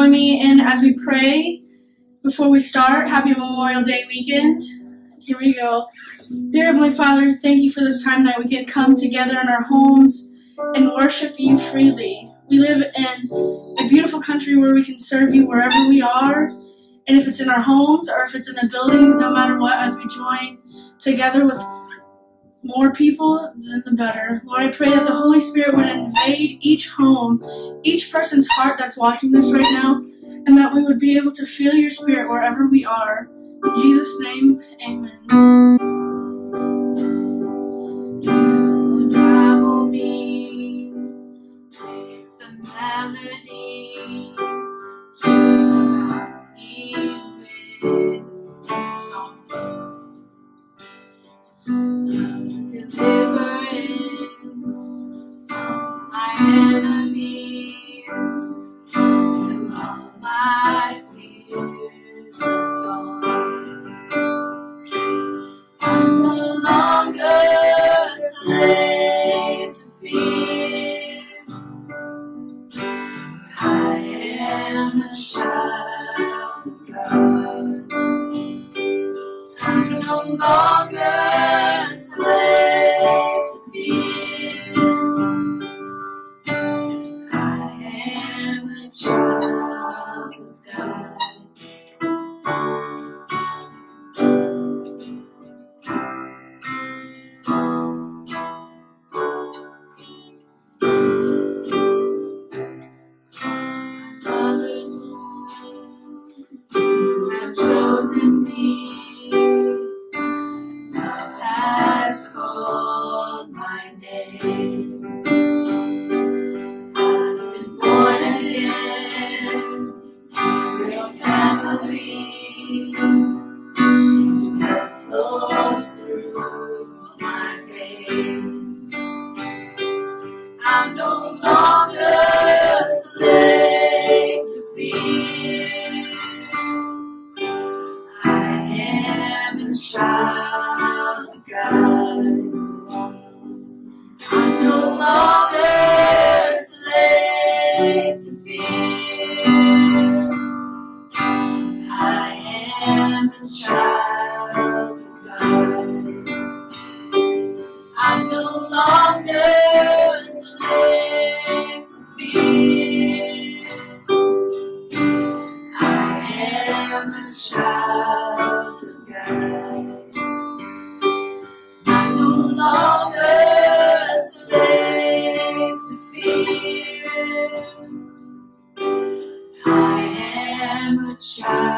Join me in as we pray before we start. Happy Memorial Day weekend. Here we go. Dear Heavenly Father, thank you for this time that we can come together in our homes and worship you freely. We live in a beautiful country where we can serve you wherever we are. And if it's in our homes or if it's in a building, no matter what, as we join together with more people, then the better. Lord, I pray that the Holy Spirit would invade each home, each person's heart that's watching this right now, and that we would be able to feel your Spirit wherever we are. In Jesus' name, amen. Deus. Child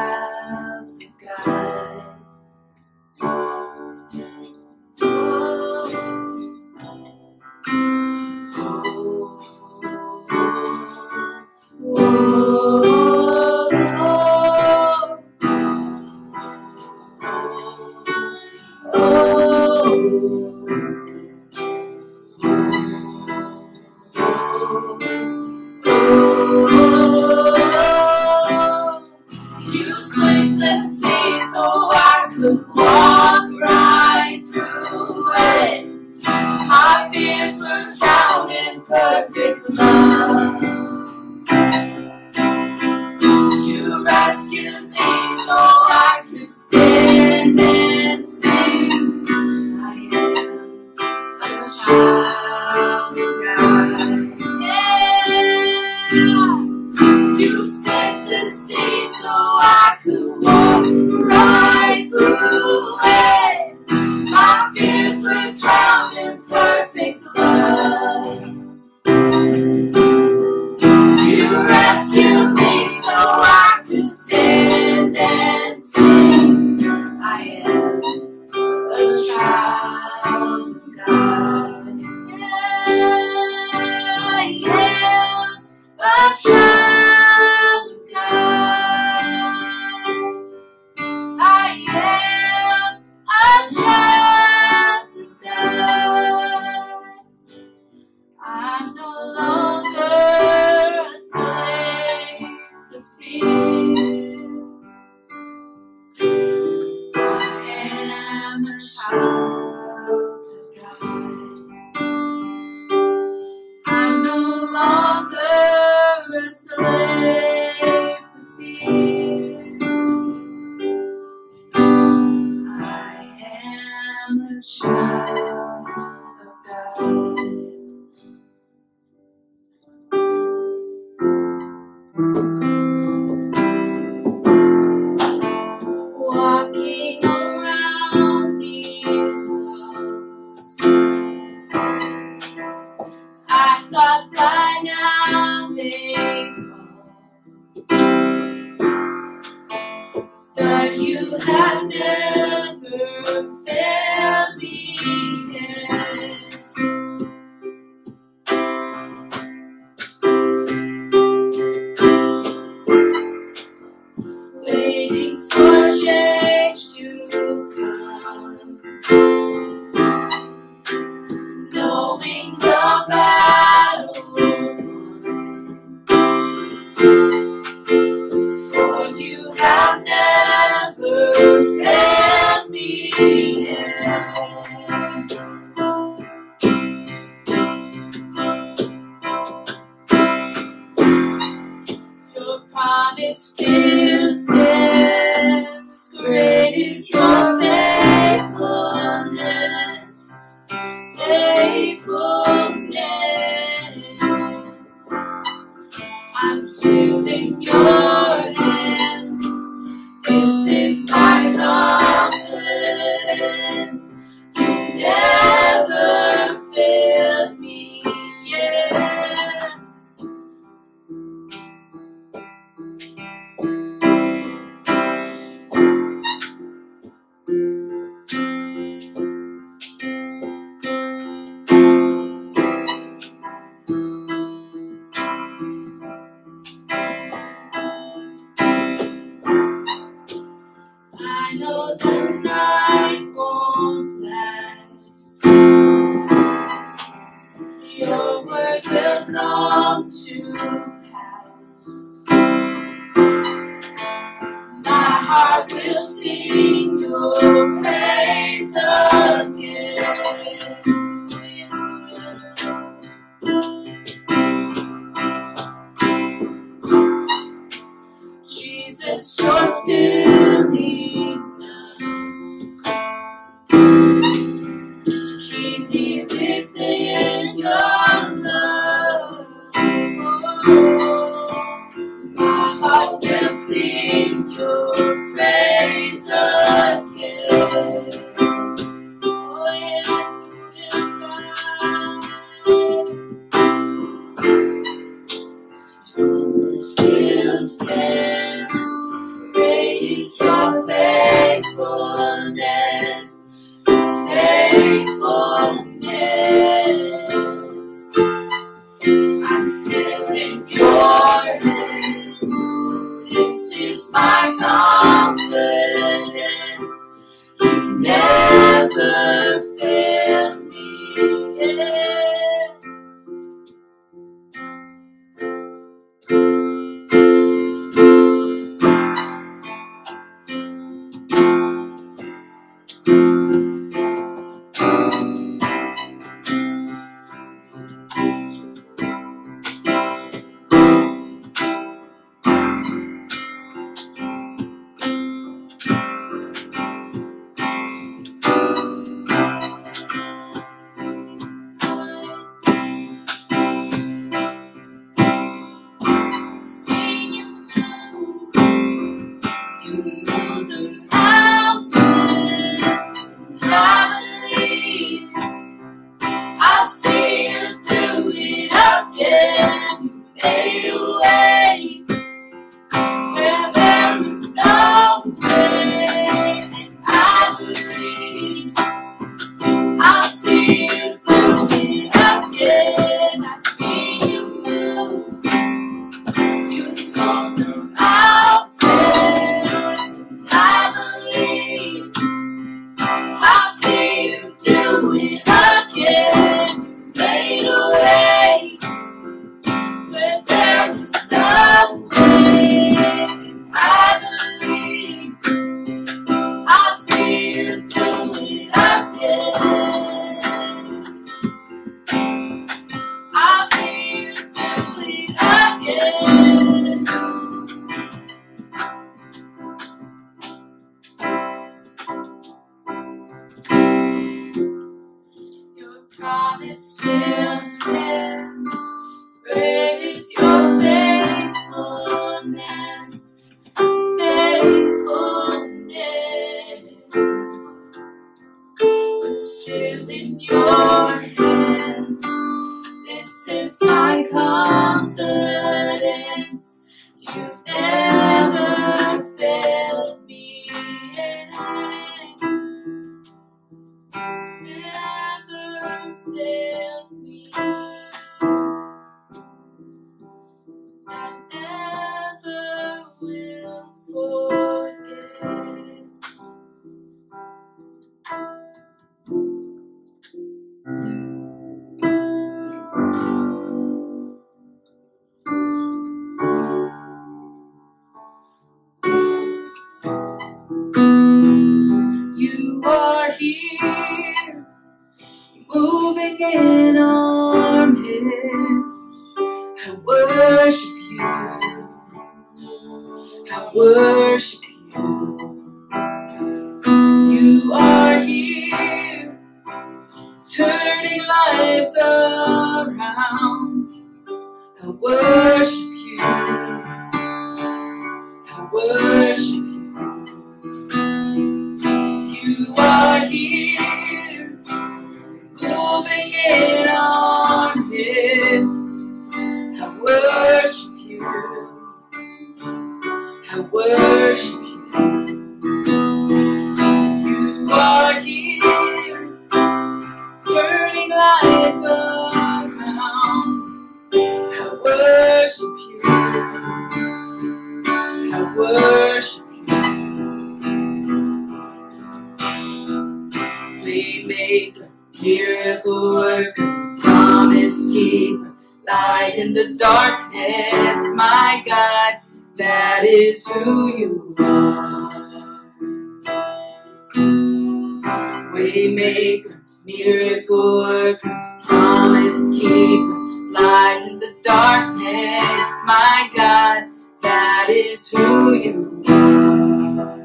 am Thought by now still stands. In our midst. I worship you. I worship I worship. Worker, promise keeper, light in the darkness, my God, that is who you are.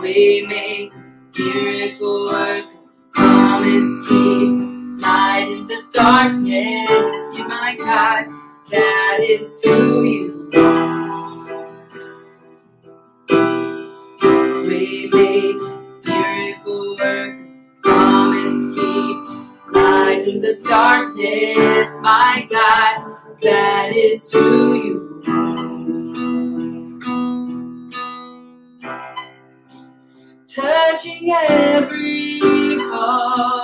Waymaker, miracle worker, promise keeper, light in the darkness, you my God, that is who you are. Light in the darkness, my God, that is who you are. touching every heart.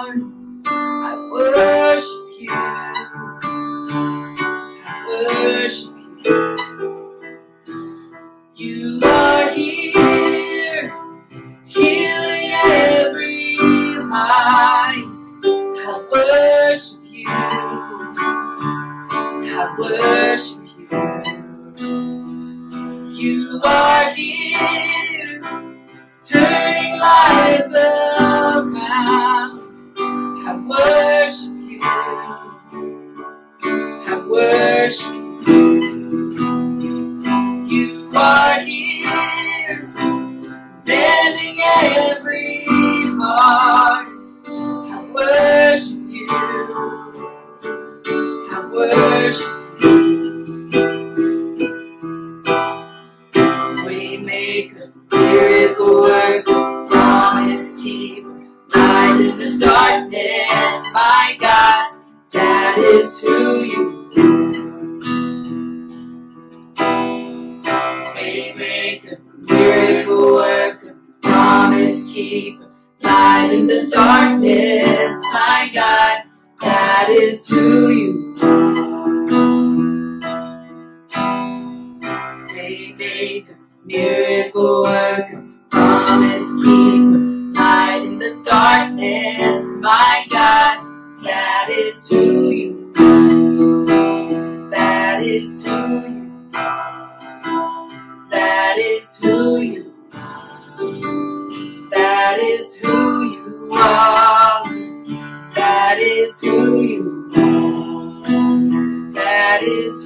I worship you. I worship keeper, light in the darkness, my God, that is who you are. Waymaker, miracle worker, promise keeper, light in the darkness, my God, that is who you are. Is who you are. That is who you are. That is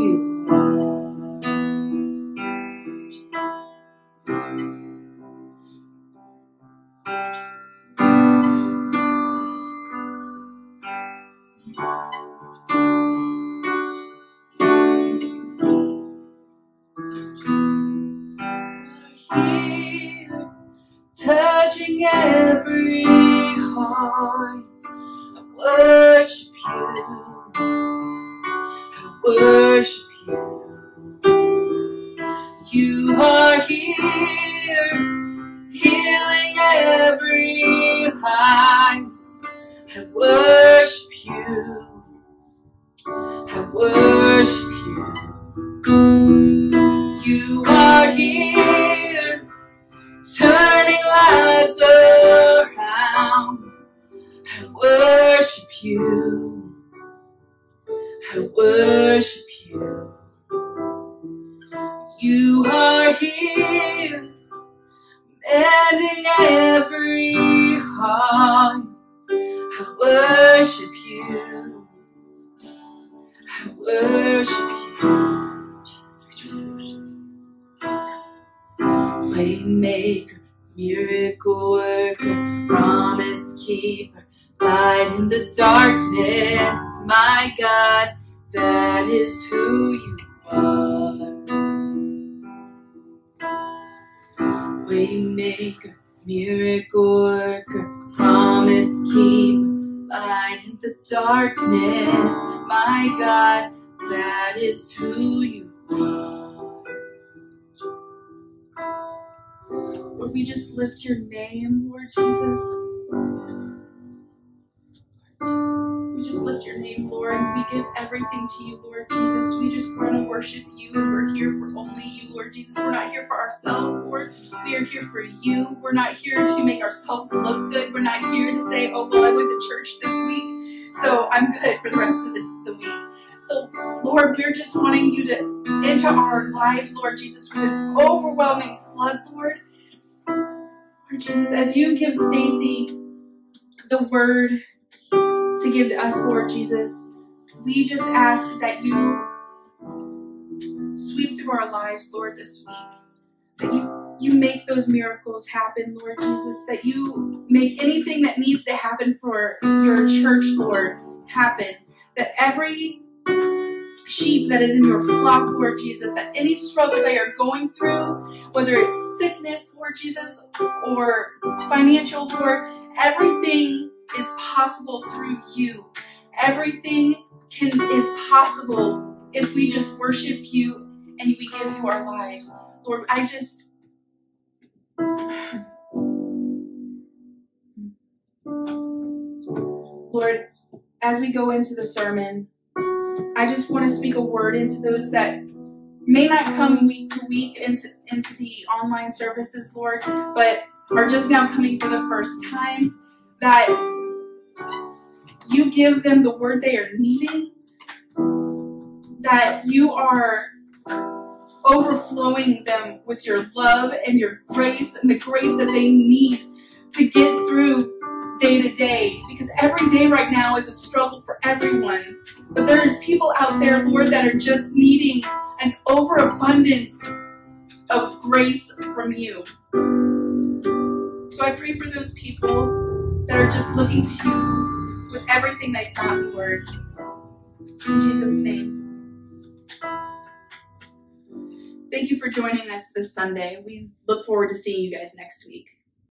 Here, touching every heart. I worship you. I worship you. You are here, healing every life. I worship worship you. I worship you. You are here, mending every heart. I worship you. I worship you. Jesus, we just worship. Waymaker, miracle worker, promise keeper, light in the darkness, my God, that is who you are. Waymaker, miracle worker, promise keeps light in the darkness, my God, that is who you are. Lord, we just lift your name, Lord Jesus. Lift your name, Lord. We give everything to you, Lord Jesus. We just want to worship you, and we're here for only you, Lord Jesus. We're not here for ourselves, Lord. We are here for you. We're not here to make ourselves look good. We're not here to say, oh, well, I went to church this week, so I'm good for the rest of the, the week. So, Lord, we're just wanting you to enter our lives, Lord Jesus, with an overwhelming flood, Lord. Lord Jesus, as you give Stacy the word give to us, Lord Jesus, we just ask that you sweep through our lives, Lord, this week. That you you make those miracles happen, Lord Jesus. That you make anything that needs to happen for your church, Lord, happen. That every sheep that is in your flock, Lord Jesus, that any struggle they are going through, whether it's sickness, Lord Jesus, or financial, Lord, everything is possible through you. Everything can is possible if we just worship you and we give you our lives. Lord, I just Lord, as we go into the sermon, I just want to speak a word into those that may not come week to week into, into the online services, Lord, but are just now coming for the first time. That you give them the word they are needing, that you are overflowing them with your love and your grace and the grace that they need to get through day to day. Because every day right now is a struggle for everyone. But there's people out there lord that are just needing an overabundance of grace from you. So i pray for those people that are just looking to you with everything they've got lord in jesus name Thank you for joining us this Sunday. We look forward to seeing you guys next week.